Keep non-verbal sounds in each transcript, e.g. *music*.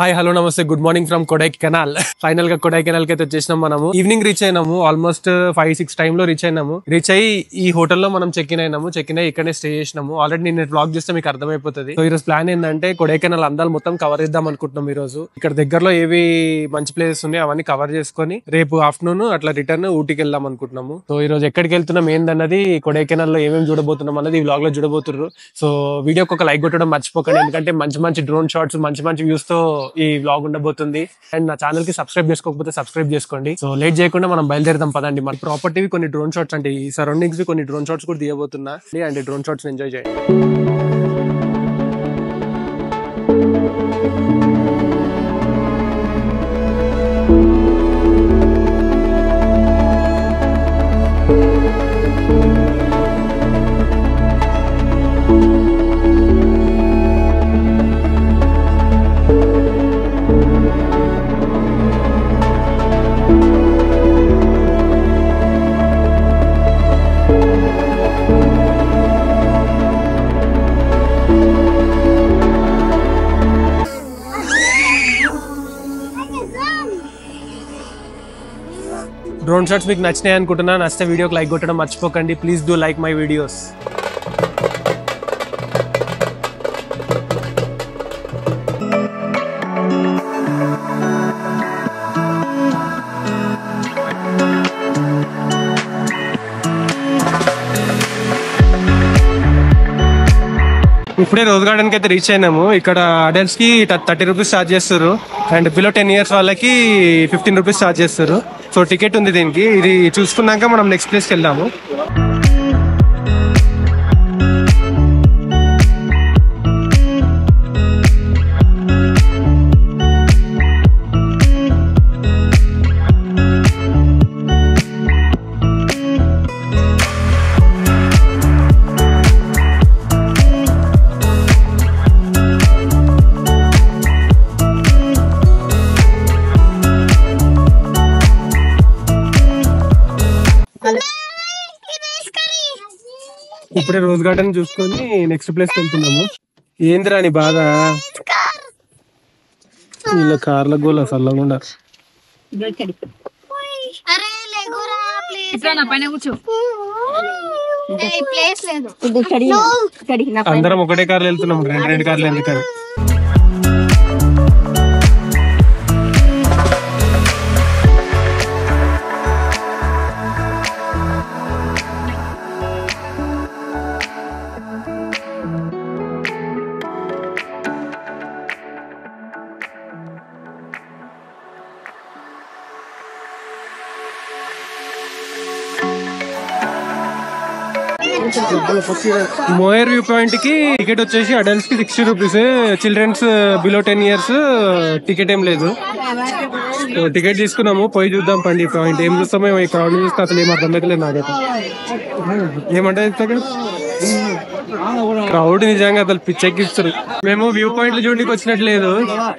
Hi hello నమస్తే. Good morning from Kodaikanal ఫైనల్గా కొడై కెనాల్కి అయితే వచ్చేసినాం మనము. ఈవినింగ్ రీచ్ అయినాము. ఆల్మోస్ట్ ఫైవ్ సిక్స్ టైమ్లో రీచ్ అయినాము. రీచ్ అయ్యి ఈ హోటల్లో మనం చెక్ ఇన్ అయినాము. చెక్ ఇన్ అయ్యి ఇక్కడే స్టే చేసినాము. ఆల్రెడీ నేను బ్లాగ్ చేస్తే మీకు అర్థమైపోతుంది. సో ఈ రోజు ప్లాన్ ఏంటంటే కొడై కెనాల్ అందాలు మొత్తం కవర్ చేద్దాం అనుకుంటున్నాం ఈ రోజు ఇక్కడ దగ్గరలో ఏవి మంచి ప్లేసెస్ ఉన్నాయి అవన్నీ కవర్ చేసుకొని రేపు ఆఫ్టర్నూన్ అట్లా రిటర్న్ ఊటీకి వెళ్దాం అనుకుంటున్నాము. సో ఈ రోజు ఎక్కడికి వెళ్తున్నాం ఏందన్నది కొడైకెనాల్లో ఏమేమి చూడబోతున్నాం అన్నది ఈ వ్లాగ్లో చూడబోతున్నారు సో వీడియోకి ఒక లైక్ కొట్టడం మర్చిపోకండి. ఎందుకంటే మంచి మంచి డ్రోన్ షాట్స్ మంచి మంచి వ్యూస్తో ఈ బ్లాగ్ ఉండబోతుంది. అండ్ నా ఛానల్కి సబ్స్క్రైబ్ చేసుకోకపోతే సబ్స్క్రైబ్ చేసుకోండి. సో లేట్ చేయకుండా మనం బయలుదేరదాం పదండి. మన ప్రాపర్టీవి కొన్ని డ్రోన్ షాట్స్ అంటే ఈ సరౌండింగ్స్ కొన్ని డ్రోన్ షాట్స్ కూడా తీయబోతున్నా. అండ్ డ్రోన్ షాట్స్ ఎంజాయ్ చేయండి. డ్రోన్ షాట్స్ మీకు నచ్చినాయి అనుకుంటున్నా నచ్చితే వీడియోకి లైక్ కొట్టడం మర్చిపోకండి. Please do like my videos ఇప్పుడే రోజ్ గార్డెన్కి అయితే రీచ్ అయినాము. ఇక్కడ అడల్ట్స్కి థర్టీ రూపీస్ ఛార్జ్ చేస్తారు. అండ్ బిలో టెన్ ఇయర్స్ వాళ్ళకి ఫిఫ్టీన్ రూపీస్ ఛార్జ్ చేస్తారు. సో టికెట్ ఉంది దీనికి. ఇది చూసుకున్నాక మనం నెక్స్ట్ ప్లేస్కి వెళ్దాము. ఇప్పుడే రోజ్ గార్డెన్ చూసుకొని నెక్స్ట్ ప్లేస్ వెళ్తున్నాము. ఏందిరా నీ బాధ? వీళ్ళ కార్ల గోల చల్లకుండా అందరం ఒకటే కార్లు వెళ్తున్నాం. రెండు రెండు కార్లు ఎందుకని? మోయర్ వ్యూ పాయింట్కి టికెట్ వచ్చేసి అడల్ట్స్కి sixty rupees childrens below ten years ticket ఏం లేదు. టికెట్ తీసుకున్నాము పోయి చూద్దాం పండి పాయింట్ ఏం చూస్తామో ఈ క్రౌడ్ చూస్తే అసలు ఏం అర్థం లేదు నాకైతే. ఏమంటే క్రౌడ్ నిజంగా అసలు పిచ్చెక్కిస్తారు. మేము వ్యూ పాయింట్లు చూడడానికి వచ్చినట్లేదు.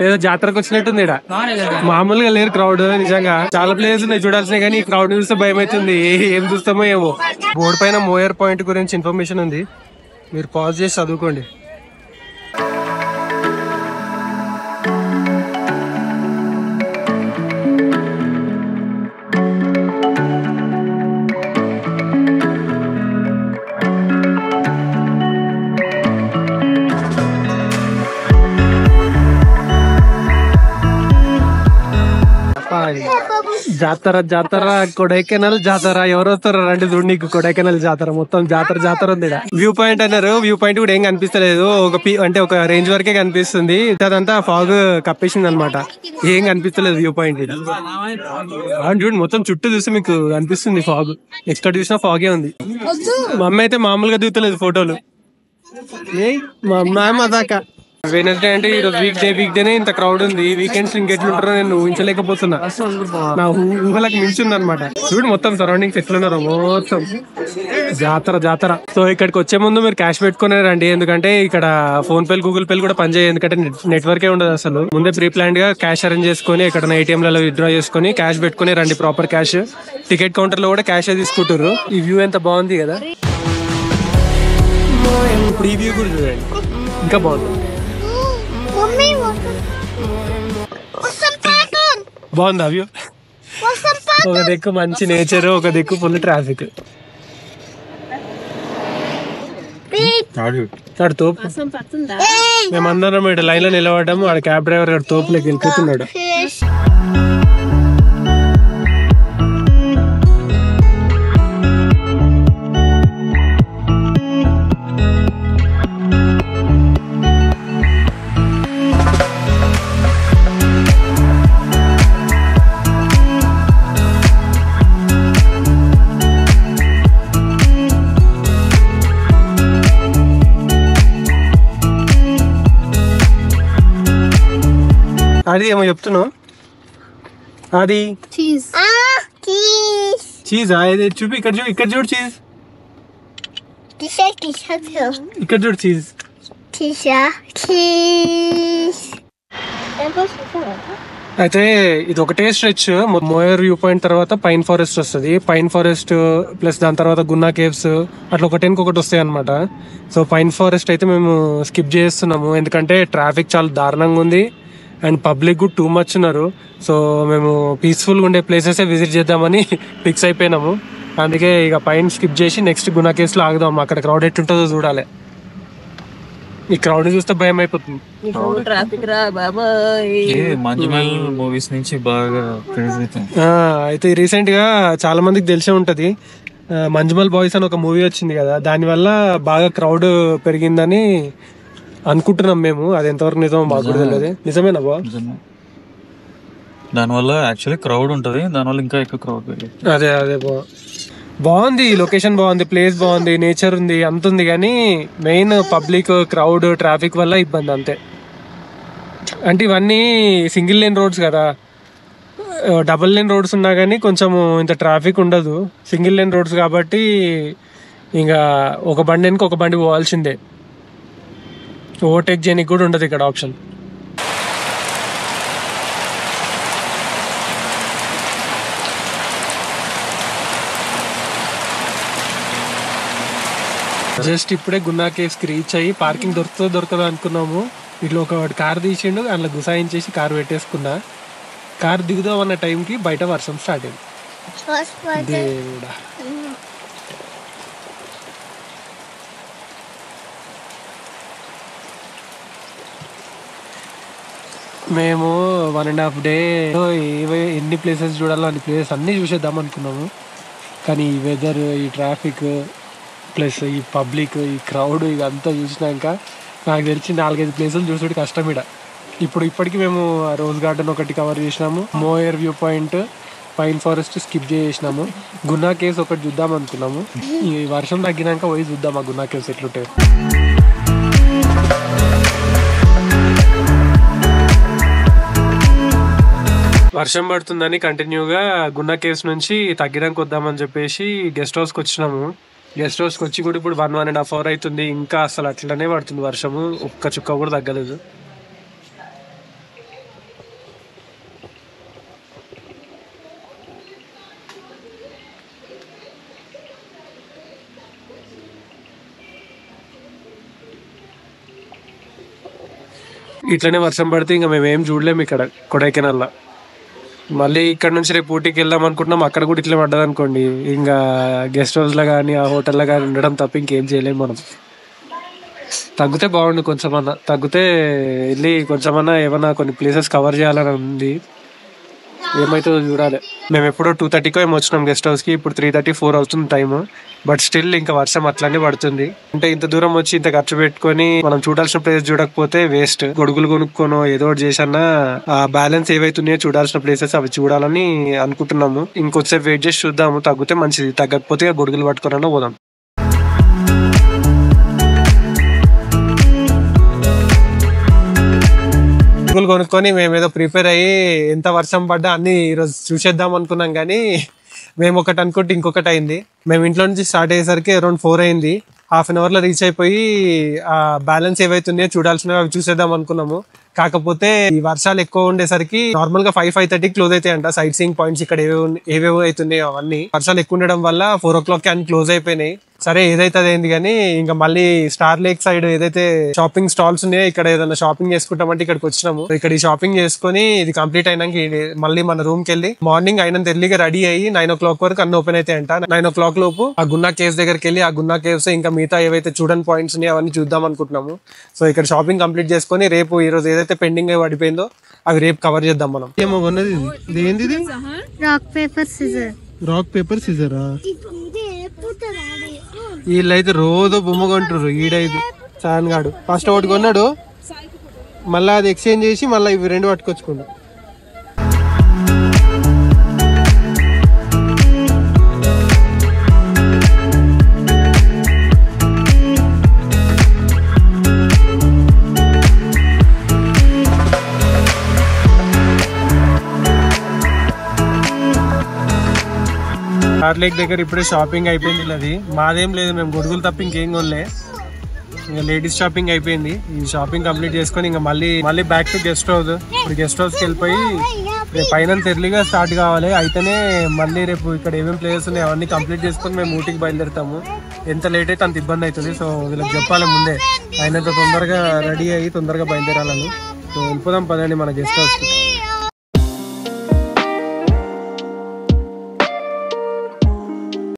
ఏదో జాతరకు వచ్చినట్టుంది ఈడ. మామూలుగా లేరు క్రౌడ్ నిజంగా. చాలా ప్లేస్ ఉన్నాయి చూడాల్సినవి కానీ క్రౌడ్ చూస్తే భయం అవుతుంది ఏం చూస్తామో ఏమో. బోర్డు పైన మోయర్ పాయింట్ గురించి ఇన్ఫర్మేషన్ ఉంది. మీరు పాజ్ చేసి చదువుకోండి. జాతర జాతర కొడైకెనాల్ జాతర. ఎవరు వస్తారో రండి చూడు నీకు కొడైకెనాల్ జాతర. మొత్తం జాతర జాతర ఉంది వ్యూ పాయింట్ అన్నారు. వ్యూ పాయింట్ కూడా ఏం కనిపిస్తలేదు. ఒక పీ అంటే ఒక రేంజ్ వరకే కనిపిస్తుంది. అదంతా ఫాగ్ కప్పేసింది అనమాట ఏం కనిపిస్తలేదు వ్యూ పాయింట్ చూడండి మొత్తం చుట్టూ చూస్తే మీకు కనిపిస్తుంది ఫాగ్ ఎక్కడ చూసినా ఫాగే ఉంది. మా అమ్మ అయితే మామూలుగా దిగుతలేదు ఫోటోలు ఏ మా అమ్మ అదాకా వెనస్డే అంటే ఈరోజు వీక్ డే వీక్ డేనే ఇంత క్రౌడ్ ఉంది. వీకెండ్స్ ఇంకెట్లుంటారో నేను ఊహించలేకపోతున్నా. నా ఊహలకు మించింది అనమాట చూడు మొత్తం సరౌండింగ్స్ ఎట్లున్నారో మొత్తం. జాతర జాతర. సో ఇక్కడికి వచ్చే ముందు మీరు క్యాష్ పెట్టుకునే రండి. ఎందుకంటే ఇక్కడ ఫోన్ పే గూగుల్ పే కూడా పనిచేయదు ఎందుకంటే నెట్వర్కే ఉండదు అసలు. ముందే ప్రీ ప్లాన్గా క్యాష్ అరేంజ్ చేసుకొని ఇక్కడ ఏటీఎంలలో విత్డ్రా చేసుకొని క్యాష్ పెట్టుకుని రండి. ప్రాపర్ క్యాష్ టికెట్ కౌంటర్లో కూడా క్యాష్ తీసుకుంటారు ఈ వ్యూ ఎంత బాగుంది కదా. ఇప్పుడు ఈ వ్యూ కూడా చూడండి. ఇంకా బాగుంది. బాగుందా వ్యూ ఒక దిక్కు మంచి నేచర్ ఒక దిక్కు ఫుల్ ట్రాఫిక్ ఆడు తోపు. మేమందరం ఇటు లైన్లో నిలబడ్డాము ఆడ క్యాబ్ డ్రైవర్ గారు తోపులోకి వెళ్ళిపోతున్నాడు. అది ఏమో చెప్తున్నావు? అది? చీజ్ చీజ్ చీజ్ ఇది చూపి ఇక్కడ చూడు ఇక్కడ చూడు చీజ్ ఇక్కడ చూడు చీజ్ అయితే ఇది ఒకటే స్ట్రెచ్ మోయర్ వ్యూ పాయింట్ తర్వాత పైన్ ఫారెస్ట్ వస్తుంది. పైన్ ఫారెస్ట్ ప్లస్ దాని తర్వాత గున్నా కేవ్స్ అట్లా ఒకటేనికి ఒకటి వస్తాయి అనమాట సో పైన్ ఫారెస్ట్ అయితే మేము స్కిప్ చేస్తున్నాము. ఎందుకంటే ట్రాఫిక్ చాలా దారుణంగా ఉంది. అండ్ పబ్లిక్ కూడా టూ మచ్ ఉన్నారు. సో మేము పీస్ఫుల్గా ఉండే ప్లేసెస్ విజిట్ చేద్దామని *laughs* ఫిక్స్ అయిపోయినాము. అందుకే ఇక పైన స్కిప్ చేసి నెక్స్ట్ గున్నా కేవ్స్లో ఆగుదాం. అక్కడ క్రౌడ్ ఎట్టుంటుందో చూడాలి. ఈ క్రౌడ్ చూస్తే భయం అయిపోతుంది. ట్రాఫిక్ రా బాబాయ్. ఏ మంజుమల్ మూవీస్ నుంచి బాగా అయితే రీసెంట్గా చాలా మందికి తెలిసే ఉంటది. మంజుమల్ బాయ్స్ అని ఒక మూవీ వచ్చింది కదా. దానివల్ల బాగా క్రౌడ్ పెరిగిందని అనుకుంటున్నాం మేము. అది ఎంతవరకు నిజమో మాకు కూడా తెలియదు. నిజమేనా బా నిజమే. దానివల్ల యాక్చువల్లీ క్రౌడ్ ఉంటది. దానివల్ల ఇంకా ఎక్కువ క్రౌడ్ పెరిగింది. అదే అదే బా. బాగుంది. లొకేషన్ బాగుంది. ప్లేస్ బాగుంది. నేచర్ ఉంది. అంత ఉంది కానీ మెయిన్ పబ్లిక్ క్రౌడ్ ట్రాఫిక్ వల్ల ఇబ్బంది అంతే. అంటే ఇవన్నీ సింగిల్ లేన్ రోడ్స్ కదా. డబుల్ లేన్ రోడ్స్ ఉన్నా కానీ కొంచెం ఇంత ట్రాఫిక్ ఉండదు. సింగిల్ లేన్ రోడ్స్ కాబట్టి ఇంకా ఒక బండి వెనుక ఒక బండి పోవాల్సిందే. ఓవర్టేక్ చేయడానికి కూడా ఉండదు ఇక్కడ ఆప్షన్. జస్ట్ ఇప్పుడే గున్నా కేవ్స్కి రీచ్ అయ్యి పార్కింగ్ దొరుకుతుందో దొరకదో అనుకున్నాము. ఇట్లా ఒక కార్ తీసిండు అందులో గుసాయించేసి కార్ పెట్టేసుకున్నా. కార్ దిగుదాం అన్న టైంకి బయట వర్షం స్టార్ట్ అయింది. దేవుడా. మేము వన్ అండ్ హాఫ్ డే ఏవే ఎన్ని ప్లేసెస్ చూడాలో అన్ని ప్లేసెస్ అన్నీ చూసేద్దాం అనుకున్నాము. కానీ ఈ వెదర్ ఈ ట్రాఫిక్ ప్లస్ ఈ పబ్లిక్ ఈ క్రౌడ్ ఇదంతా చూసినాక నాకు తెలిసి నాలుగైదు ప్లేసులు చూసుడు కష్టం ఇడ ఇప్పుడు ఇప్పటికి మేము ఆ రోజ్ గార్డెన్ ఒకటి కవర్ చేసినాము. Moir view point pine forest skip చేసినాము. గున్నా కేవ్స్ ఒకటి చూద్దాం అనుకున్నాము. ఈ వర్షం తగ్గినాక పోయి చూద్దాం ఆ గున్నా కేవ్స్ ఎట్లుంటాయి వర్షం పడుతుందని కంటిన్యూగా గున్న కేవ్స్ నుంచి తగ్గడానికి వద్దామని చెప్పేసి గెస్ట్ హౌస్కి వచ్చినాము. గెస్ట్ హౌస్కి వచ్చి కూడా ఇప్పుడు one one and half hour అవుతుంది. ఇంకా అసలు అట్లనే పడుతుంది వర్షము. ఒక్క చుక్క కూడా తగ్గలేదు. ఇట్లనే వర్షం పడితే ఇంకా మేము ఏం చూడలేము ఇక్కడ కొడైకెనాల్లో. మళ్ళీ ఇక్కడ నుంచి రేపు ఊటీకి వెళ్దాం అనుకుంటున్నాం. అక్కడ కూడా ఇట్లా పడ్డది అనుకోండి ఇంకా గెస్ట్ హౌస్లో కానీ ఆ హోటల్లో కానీ ఉండడం తప్ప ఇంకేం చేయలేము మనం. తగ్గితే బాగుండు కొంచెమన్నా. తగ్గితే వెళ్ళి కొంచెమన్నా ఏమన్నా కొన్ని ప్లేసెస్ కవర్ చేయాలని ఉంది. ఏమైతుందో చూడాలి. మేము ఎప్పుడో టూ థర్టీకో ఏమో వచ్చినాం గెస్ట్ హౌస్కి ఇప్పుడు త్రీ థర్టీ ఫోర్ అవుతుంది టైము బట్ స్టిల్ ఇంకా వర్షం అట్లానే పడుతుంది. అంటే ఇంత దూరం వచ్చి ఇంత ఖర్చు పెట్టుకొని మనం చూడాల్సిన ప్లేస్ చూడకపోతే వేస్ట్. గొడుగులు కొనుక్కోనో ఏదో ఒకటి చేసన్నా ఆ బ్యాలెన్స్ ఏవైతున్నాయో చూడాల్సిన ప్లేసెస్ అవి చూడాలని అనుకుంటున్నాము. ఇంకొద్దిసేపు వెయిట్ చేసి చూద్దాము. తగ్గితే మంచిది. తగ్గకపోతే గొడుగులు పట్టుకోనన్నా పోదాం. గొడుగులు కొనుక్కొని మేము ఏదో ప్రిపేర్ అయ్యి ఎంత వర్షం పడ్డా అన్ని ఈరోజు చూసేద్దాం అనుకున్నాం కానీ మేము ఒకటి అనుకుంటే ఇంకొకటి అయింది. మేము ఇంట్లో నుంచి స్టార్ట్ అయ్యేసరికి అరౌండ్ ఫోర్ అయింది. హాఫ్ అన్ అవర్లో రీచ్ అయిపోయి ఆ బ్యాలెన్స్ ఏవైతున్నాయో చూడాల్సినవి అవి చూసేద్దాం అనుకున్నాము. కాకపోతే ఈ వర్షాలు ఎక్కువ ఉండేసరికి నార్మల్గా ఫైవ్ ఫైవ్ థర్టీ క్లోజ్ అవుతాయంట సైట్ సీయింగ్ పాయింట్స్ ఇక్కడ ఏవేవో ఏవేవో అవుతున్నాయో అవన్నీ. వర్షాలు ఎక్కువ ఉండడం వల్ల ఫోర్ ఓ క్లాక్ అన్ని క్లోజ్ అయిపోయినాయి. సరే ఏదైతే అదేంది కానీ ఇంకా మళ్ళీ స్టార్ లేక్ సైడ్ ఏదైతే షాపింగ్ స్టాల్స్ ఉన్నాయో ఇక్కడ ఏదైనా షాపింగ్ చేసుకుంటామంటే ఇక్కడికి వచ్చినాము. ఇక్కడ ఈ షాపింగ్ చేసుకుని ఇది కంప్లీట్ అయినాక మళ్ళీ మన రూమ్కి వెళ్ళి మార్నింగ్ అయినంత ఎర్లీగా రెడీ అయ్యి నైన్ ఓ క్లాక్ వరకు అన్ని ఓపెన్ అయితే అంట. నైన్ ఓ క్లాక్ లోపు ఆ గున్నా కేవ్స్ దగ్గరికి వెళ్ళి ఆ గున్నా కేవ్స్ ఇంకా మిగతా ఏవైతే చూడని పాయింట్స్ ఉన్నాయో అవన్నీ చూద్దాం అనుకుంటున్నాము. సో ఇక్కడ షాపింగ్ కంప్లీట్ చేసుకొని రేపు ఈ రోజు ఏదైతే పెండింగ్ పడిపోయిందో అవి రేపు కవర్ చేద్దాం మనం. ఏమో కొన్నది ఇది. ఏంది ఇది? Rock paper scissor rock paper సిజరా వీళ్ళైతే రోజు బొమ్మ కొంటారు ఈడైదు. చాన్గాడు. ఫస్ట్ ఒకటి కొన్నాడు. మళ్ళీ అది ఎక్స్చేంజ్ చేసి మళ్ళీ ఇవి రెండు పట్టుకొచ్చుకున్నాడు. హార్ట్ లేక్ దగ్గర ఇప్పుడే షాపింగ్ అయిపోయింది అది. మాదేం లేదు మేము గొడుగులు తప్ప ఇంకేం కొనలే. ఇంకా లేడీస్ షాపింగ్ అయిపోయింది. ఈ షాపింగ్ కంప్లీట్ చేసుకొని ఇంకా మళ్ళీ మళ్ళీ బ్యాక్ టు గెస్ట్ హౌస్ ఇప్పుడు గెస్ట్ హౌస్కి వెళ్ళిపోయి రేపు పైన ఎర్లీగా స్టార్ట్ కావాలి. అయితేనే మళ్ళీ రేపు ఇక్కడ ఏమేమి ప్లేసెస్ ఉన్నాయి అవన్నీ కంప్లీట్ చేసుకొని మేము ఊటీకి బయలుదేరుతాము. ఎంత లేట్ అయితే అంత ఇబ్బంది అవుతుంది. సో వీళ్ళకి చెప్పాలి ముందే. అయినంత తొందరగా రెడీ అయ్యి తొందరగా బయలుదేరాలని. సో వెళ్ళిపోదాం పదండి మన గెస్ట్ హౌస్కి